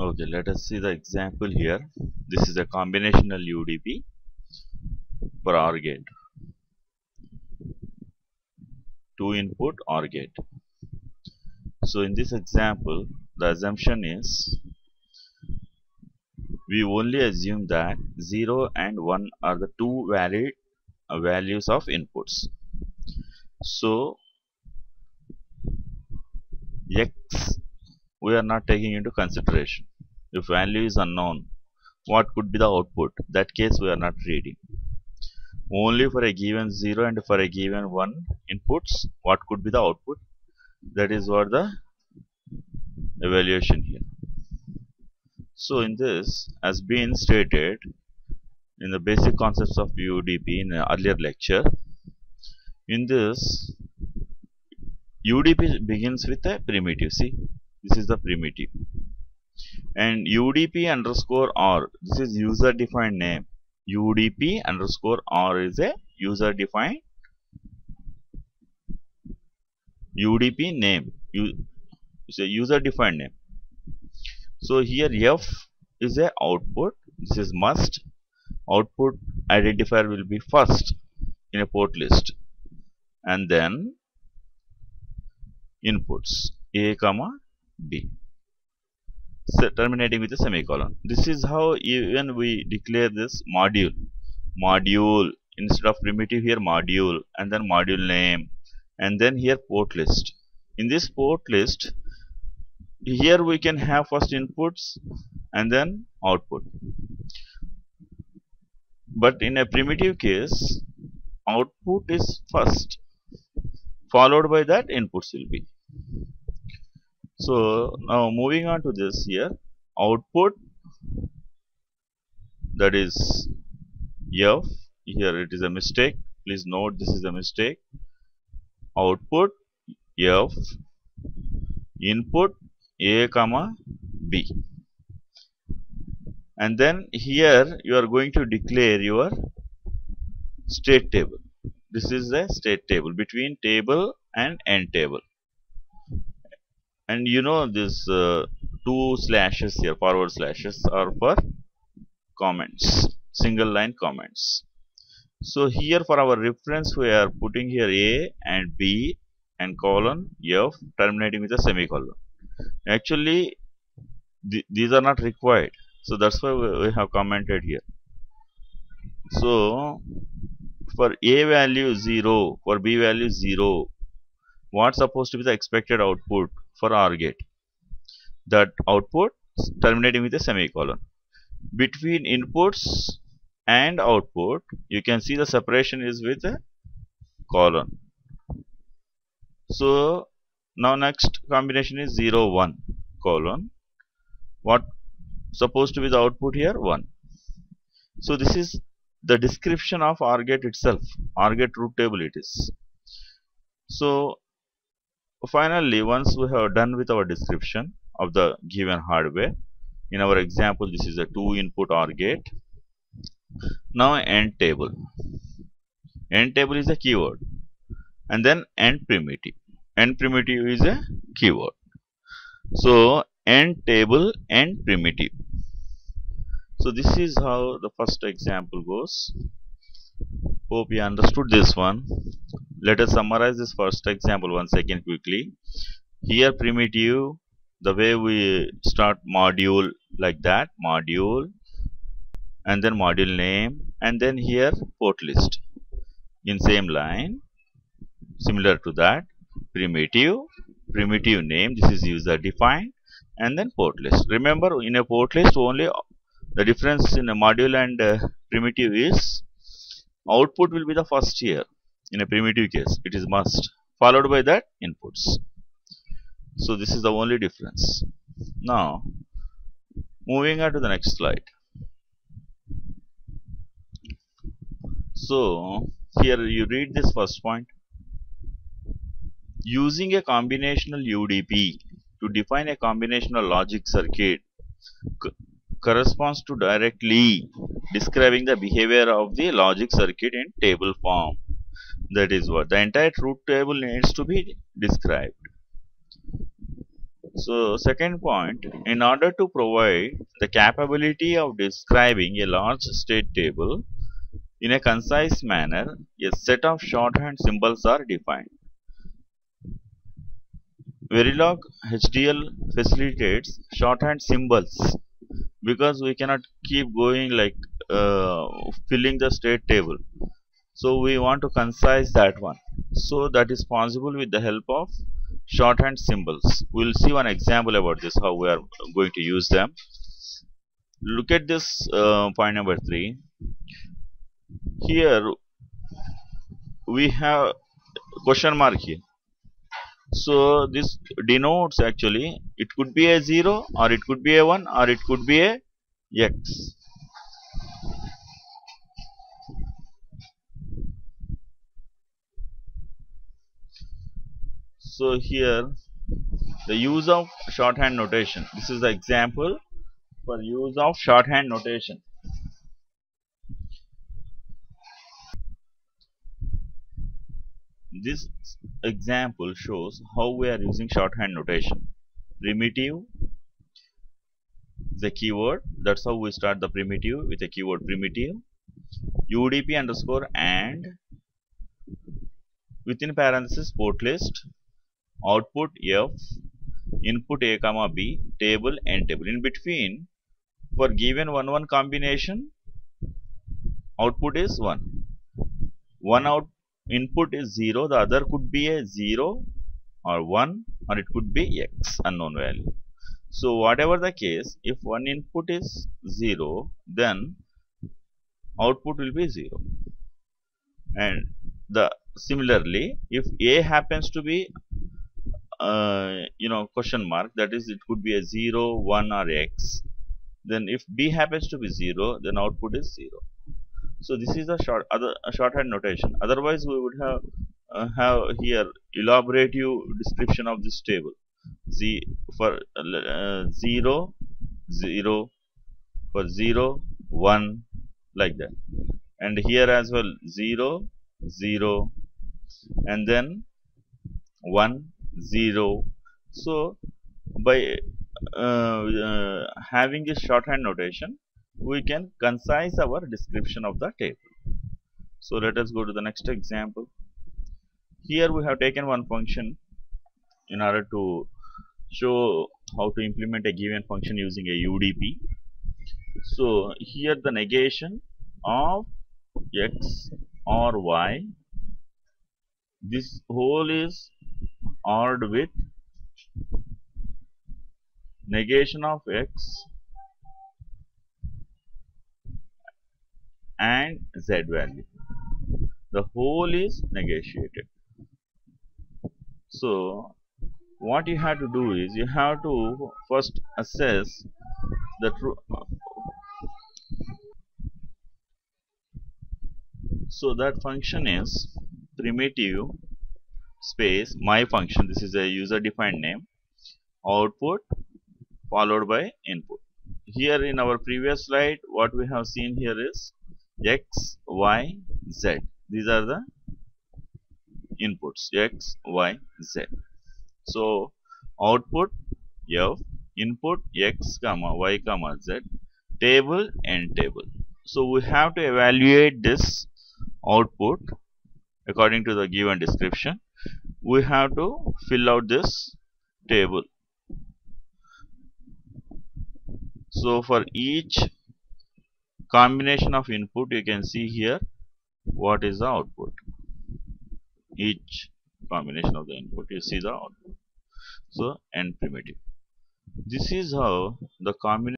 okay let us see the example here. This is a combinational UDP for OR gate. Two input OR gate. So in this example the assumption is we only assume that 0 and 1 are the two valid uh, values of inputs. So x we are not taking into consideration. If value is unknown what could be the output? That case we are not reading. Only for a given 0 and for a given 1 inputs what could be the output? That is what the evaluation here. So in this as been stated in the basic concepts of UDP in an earlier lecture in this UDP begins with a primitive see this is the primitive. And UDP underscore R this is user defined name UDP underscore R is a user defined UDP name. It's a user defined name. So here F is a output. This is must. Output identifier will be first in a port list. And then inputs A comma B. So terminating with a semicolon. This is how even we declare this module. Module. Instead of primitive here module. And then module name. And then here port list. In this port list here we can have first inputs and then output. But in a primitive case output is first followed by that inputs will be so now moving on to this here. Output that is f. Here it is a mistake. Please note this is a mistake. Output f. Input a comma b. And then here you are going to declare your state table. This is the state table between table and end table and you know this uh, two slashes here forward slashes are for comments single line comments. So here for our reference we are putting here a and b and colon f terminating with a semicolon. Actually th these are not required. So that's why we, have commented here. So for a value 0 for b value 0 what's supposed to be the expected output for OR gate. That output terminating with a semicolon. Between inputs and output you can see the separation is with a colon. So now next combination is 0 1 colon. What supposed to be the output here? 1 so this is the description of OR gate itself OR gate truth table it is. So finally once we have done with our description of the given hardware in our example this is a two input OR gate. Now end table. End table is a keyword. And then end primitive. End primitive is a keyword. So end table end primitive. So this is how the first example goes hope you understood this one. Let us summarize this first example once again quickly. Here primitive the way we start module like that module and then module name and then here port list. In same line similar to that primitive primitive name this is user defined and then port list. Remember in a port list only the difference in a module and uh, primitive is output will be the first here in a primitive case. It is must followed by that inputs. So this is the only difference. Now moving on to the next slide. So here you read this first point. Using a combinational UDP to define a combinational logic circuit corresponds to directly describing the behavior of the logic circuit in table form. That is what the entire truth table needs to be described. So second point, in order to provide the capability of describing a large state table in a concise manner, a set of shorthand symbols are defined. Verilog HDL facilitates shorthand symbols because we cannot keep going like uh, filling the state table. So we want to concise that one. So that is possible with the help of shorthand symbols. We will see one example about this how we are going to use them. Look at this uh, point number 3. Here we have question mark here so this denotes actually it could be a 0 or it could be a 1 or it could be a x. So here the use of shorthand notation. This is the example for use of shorthand notation. This example shows how we are using shorthand notation. Primitive the keyword that's how we start the primitive with a keyword primitive. Udp underscore and within parenthesis port list output f input a comma b table end table. In between for given 1 1 combination output is 1 one out input is 0 the other could be a 0 or 1 or it could be x unknown value. So whatever the case if one input is 0 then output will be 0 and the similarly if a happens to be uh, you know question mark that is it could be a 0 1 or x then if b happens to be 0 then output is 0 so this is a short other a shorthand notation. Otherwise we would have uh, have here elaborative description of this table. Z for uh, 0 0 for 0 1 like that. And here as well 0 0 and then 1 0 so by uh, uh, having this shorthand notation we can concise our description of the table. So let us go to the next example. Here we have taken one function in order to show how to implement a given function using a UDP. So here the negation of x or y this whole is ORed with negation of x and z value. The whole is negotiated. So, what you have to do is you have to first assess the true. So that function is primitive space my function. This is a user defined name. Output followed by input. Here in our previous slide, what we have seen here is x, y, z. These are the inputs x, y, z. So output f, input x comma y comma z, table end table. So we have to evaluate this output according to the given description. We have to fill out this table. So for each combination of input you can see here what is the output. Each combination of the input you see the output. So end primitive. This is how the combination